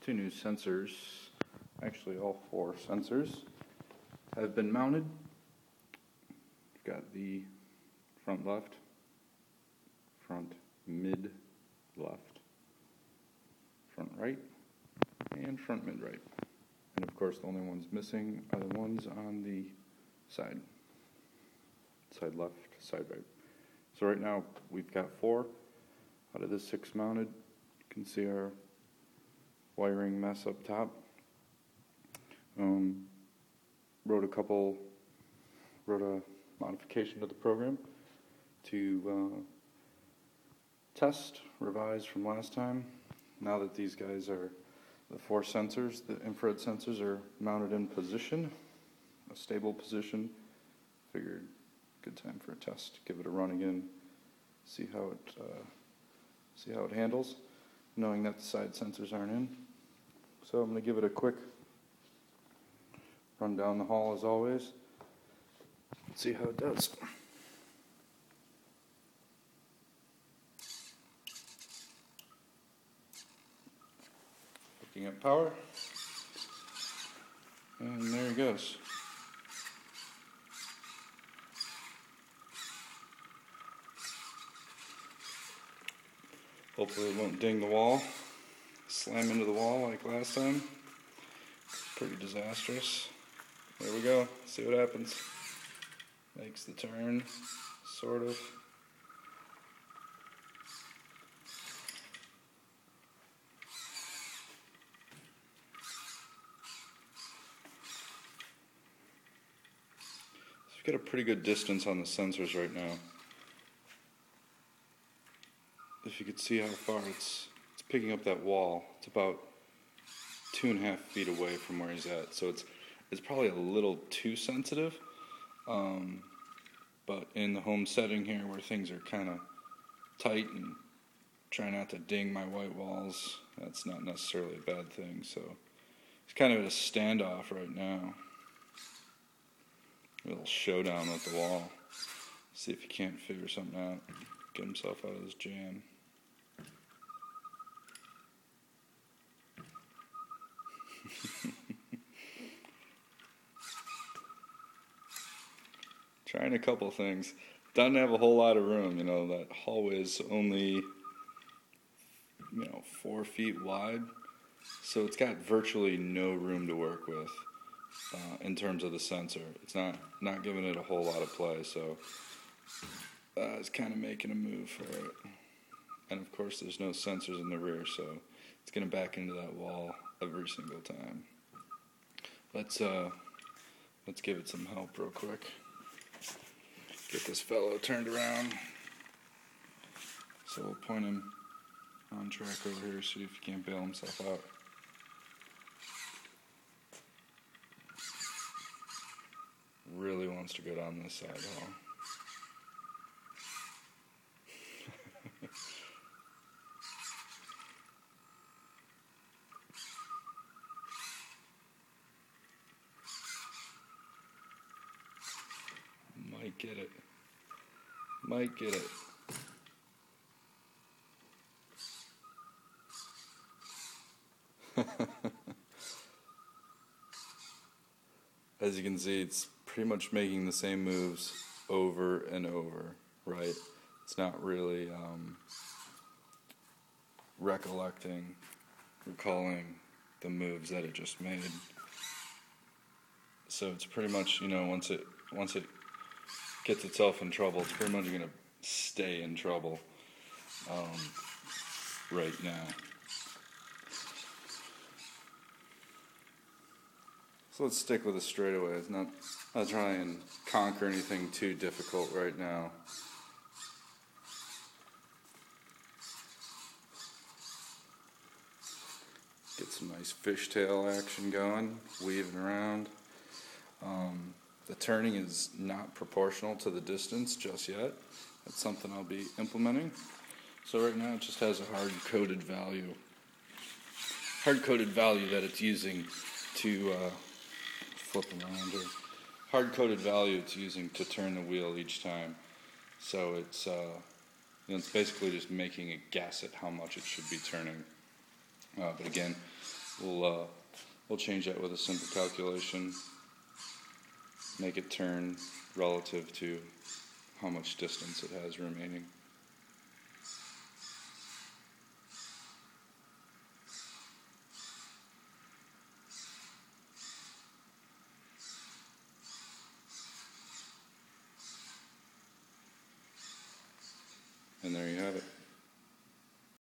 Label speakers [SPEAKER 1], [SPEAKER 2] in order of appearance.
[SPEAKER 1] two new sensors, actually all four sensors, have been mounted. We've got the front left, front mid left, front right, and front mid right. And of course, the only ones missing are the ones on the side. Side left, side right. So right now, we've got four out of the six mounted. You can see our wiring mess up top. Um, wrote a couple, wrote a modification to the program to uh, test, revise from last time. Now that these guys are, the four sensors, the infrared sensors are mounted in position, a stable position, figured good time for a test. Give it a run again, see how it uh, see how it handles, knowing that the side sensors aren't in. So I'm going to give it a quick run down the hall as always. See how it does. Looking at power. And there it goes. Hopefully it won't ding the wall, slam into the wall like last time. Pretty disastrous. There we go. See what happens. Makes the turn, sort of. We've got a pretty good distance on the sensors right now. If you could see how far it's picking up that wall, it's about two and a half feet away from where he's at. So it's it's probably a little too sensitive. Um, but in the home setting here, where things are kind of tight and try not to ding my white walls, that's not necessarily a bad thing. So it's kind of at a standoff right now. A little showdown with the wall. See if he can't figure something out. Get himself out of this jam. Trying a couple things. Doesn't have a whole lot of room, you know, that hallway is only, you know, four feet wide. So it's got virtually no room to work with uh, in terms of the sensor. It's not, not giving it a whole lot of play, so uh, it's kind of making a move for it. And of course, there's no sensors in the rear, so it's going to back into that wall every single time. Let's uh, let's give it some help real quick. Get this fellow turned around. So we'll point him on track over here, see if he can't bail himself out. Really wants to go down this side hall. Might get it. Might get it. As you can see, it's pretty much making the same moves over and over, right? It's not really um, recollecting, recalling the moves that it just made. So it's pretty much, you know, once it once it gets itself in trouble, it's pretty much going to stay in trouble um, right now. So let's stick with the straightaway. It's not, not try and conquer anything too difficult right now. Get some nice fishtail action going, weaving around. Um, the turning is not proportional to the distance just yet. That's something I'll be implementing. So right now it just has a hard-coded value. Hard-coded value that it's using to uh, flip around or hard-coded value it's using to turn the wheel each time. So it's uh, you know, it's basically just making a guess at how much it should be turning. Uh, but again, we'll uh, we'll change that with a simple calculation. Make it turn relative to how much distance it has remaining. And there you have it.